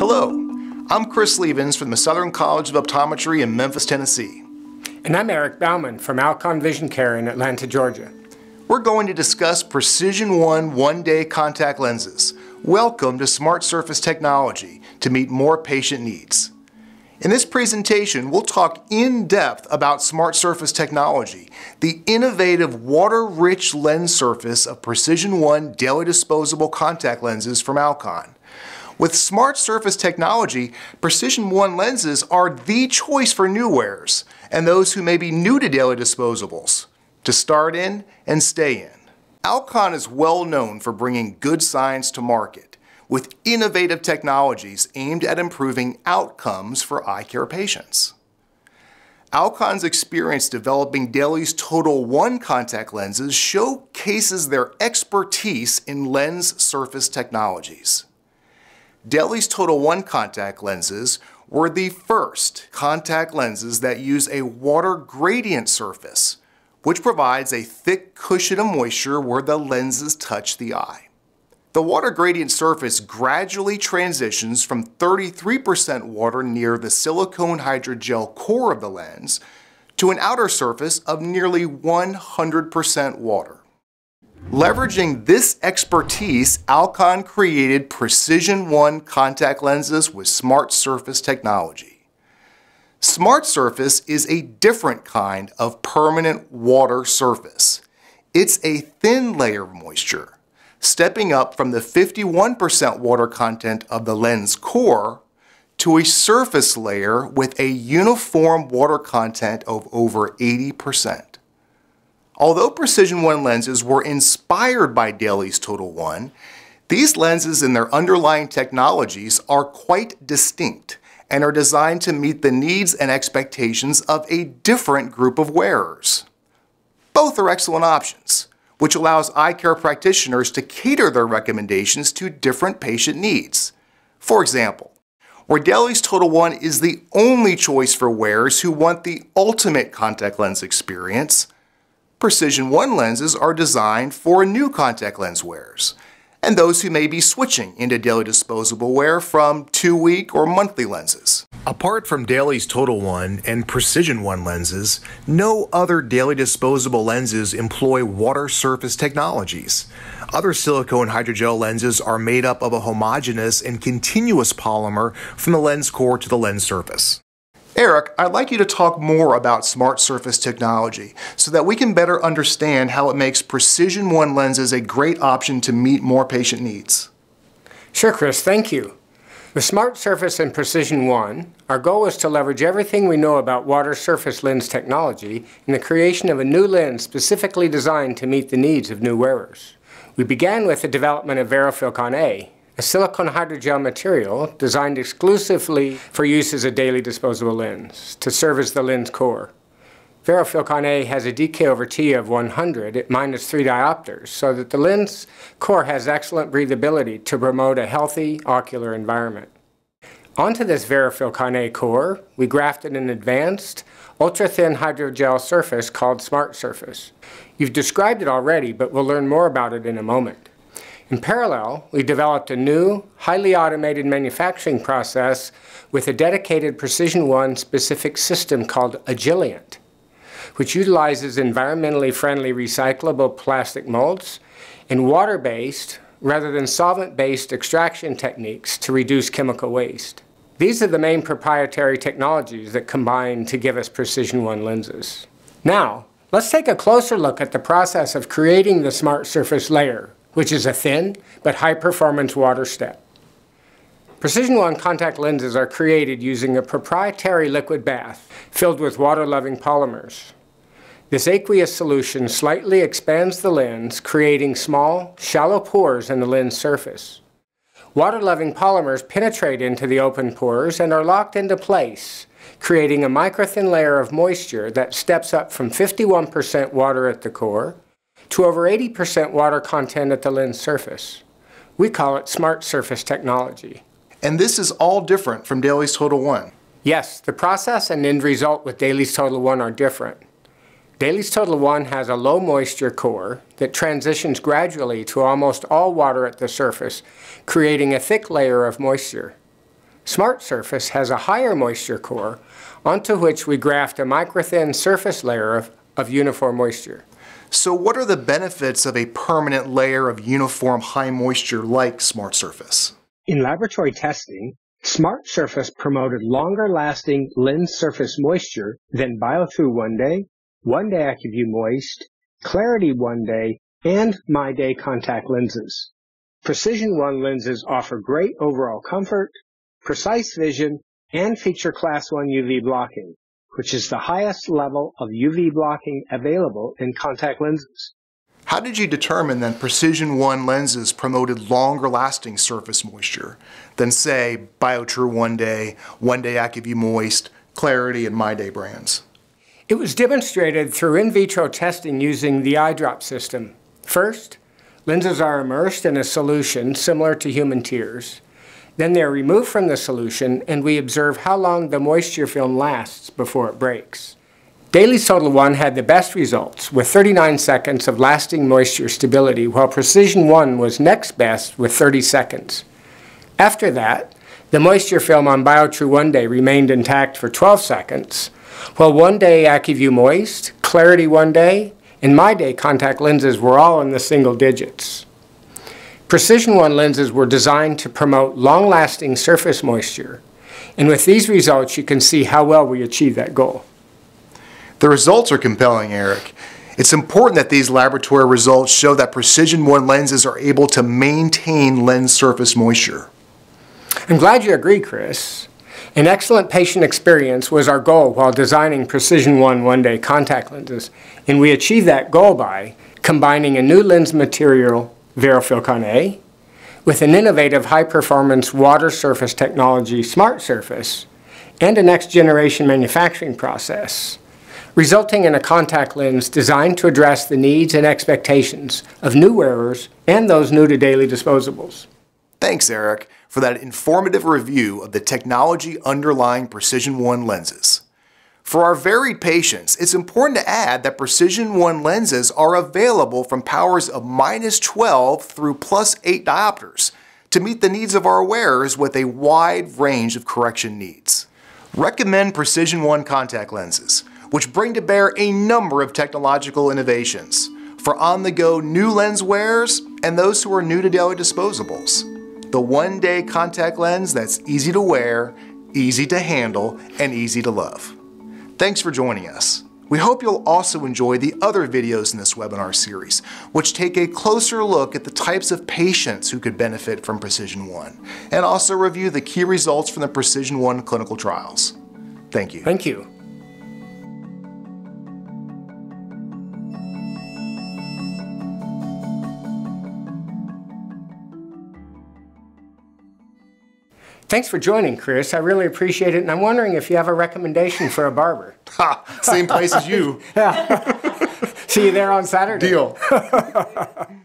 Hello, I'm Chris Lievens from the Southern College of Optometry in Memphis, Tennessee. And I'm Eric Bauman from Alcon Vision Care in Atlanta, Georgia. We're going to discuss Precision One one-day contact lenses. Welcome to Smart Surface Technology to meet more patient needs. In this presentation, we'll talk in depth about Smart Surface technology, the innovative water-rich lens surface of Precision One daily disposable contact lenses from Alcon. With Smart Surface technology, Precision One lenses are the choice for new wearers and those who may be new to daily disposables, to start in and stay in. Alcon is well known for bringing good science to market with innovative technologies aimed at improving outcomes for eye care patients. Alcon's experience developing Dailies Total One contact lenses showcases their expertise in lens surface technologies. Dailies Total One contact lenses were the first contact lenses that use a water gradient surface, which provides a thick cushion of moisture where the lenses touch the eye. The water gradient surface gradually transitions from 33% water near the silicone hydrogel core of the lens to an outer surface of nearly 100% water. Leveraging this expertise, Alcon created Precision One contact lenses with Smart Surface technology. Smart Surface is a different kind of permanent water surface. It's a thin layer of moisture, stepping up from the 51% water content of the lens core to a surface layer with a uniform water content of over 80%. Although Precision One lenses were inspired by Dailies Total One, these lenses and their underlying technologies are quite distinct and are designed to meet the needs and expectations of a different group of wearers. Both are excellent options, which allows eye care practitioners to cater their recommendations to different patient needs. For example, where Dailies Total One is the only choice for wearers who want the ultimate contact lens experience, Precision One lenses are designed for new contact lens wearers and those who may be switching into daily disposable wear from two-week or monthly lenses. Apart from Dailies Total One and Precision One lenses, no other daily disposable lenses employ water surface technologies. Other silicone hydrogel lenses are made up of a homogeneous and continuous polymer from the lens core to the lens surface. Eric, I'd like you to talk more about Smart Surface technology so that we can better understand how it makes Precision One lenses a great option to meet more patient needs. Sure, Chris, thank you. With Smart Surface and Precision One, our goal is to leverage everything we know about water surface lens technology in the creation of a new lens specifically designed to meet the needs of new wearers. We began with the development of Verofilcon A, a silicone hydrogel material designed exclusively for use as a daily disposable lens to serve as the lens core. Verofilcon A has a DK over T of 100 at minus 3 diopters, so that the lens core has excellent breathability to promote a healthy ocular environment. Onto this Verofilcon A core, we grafted an advanced, ultra-thin hydrogel surface called Smart Surface. You've described it already, but we'll learn more about it in a moment. In parallel, we developed a new, highly automated manufacturing process with a dedicated Precision One specific system called Agiliant, which utilizes environmentally friendly recyclable plastic molds and water-based rather than solvent-based extraction techniques to reduce chemical waste. These are the main proprietary technologies that combine to give us Precision One lenses. Now, let's take a closer look at the process of creating the smart surface layer which is a thin but high-performance water step. Precision One contact lenses are created using a proprietary liquid bath filled with water-loving polymers. This aqueous solution slightly expands the lens, creating small, shallow pores in the lens surface. Water-loving polymers penetrate into the open pores and are locked into place, creating a microthin layer of moisture that steps up from 51% water at the core to over 80% water content at the lens surface. We call it smart surface technology. And this is all different from Dailies Total One. Yes, the process and end result with Dailies Total One are different. Dailies Total One has a low moisture core that transitions gradually to almost all water at the surface, creating a thick layer of moisture. Smart Surface has a higher moisture core onto which we graft a microthin surface layer of, of uniform moisture. So what are the benefits of a permanent layer of uniform high moisture like Smart Surface? In laboratory testing, Smart Surface promoted longer lasting lens surface moisture than BioTrue One Day, One Day Acuvue Moist, Clariti One Day, and My Day contact lenses. Precision One lenses offer great overall comfort, precise vision, and feature Class 1 UV blocking, which is the highest level of UV blocking available in contact lenses. How did you determine that Precision One lenses promoted longer lasting surface moisture than, say, BioTrue One Day, One Day Acuvue Moist, Clariti, and My Day brands? It was demonstrated through in vitro testing using the eye drop system. First, lenses are immersed in a solution similar to human tears. Then they are removed from the solution and we observe how long the moisture film lasts before it breaks. Daily Total 1 had the best results with 39 seconds of lasting moisture stability while Precision 1 was next best with 30 seconds. After that, the moisture film on BioTrue One Day remained intact for 12 seconds, while One Day Acuvue Moist, Clariti One Day, and My Day contact lenses were all in the single digits. Precision One lenses were designed to promote long-lasting surface moisture, and with these results you can see how well we achieve that goal. The results are compelling, Eric. It's important that these laboratory results show that Precision 1 lenses are able to maintain lens surface moisture. I'm glad you agree, Chris. An excellent patient experience was our goal while designing Precision 1 one-day contact lenses, and we achieved that goal by combining a new lens material, Verofilcon A, with an innovative high-performance water surface technology, Smart Surface, and a next-generation manufacturing process resulting in a contact lens designed to address the needs and expectations of new wearers and those new to daily disposables. Thanks, Eric, for that informative review of the technology underlying Precision One lenses. For our varied patients, it's important to add that Precision One lenses are available from powers of minus 12 through plus 8 diopters to meet the needs of our wearers with a wide range of correction needs. Recommend Precision One contact lenses which bring to bear a number of technological innovations for on-the-go new lens wearers and those who are new to daily disposables. The one-day contact lens that's easy to wear, easy to handle, and easy to love. Thanks for joining us. We hope you'll also enjoy the other videos in this webinar series, which take a closer look at the types of patients who could benefit from Precision One, and also review the key results from the Precision One clinical trials. Thank you. Thank you. Thanks for joining, Chris. I really appreciate it. And I'm wondering if you have a recommendation for a barber. Ha, same place as you. yeah. See you there on Saturday. Deal.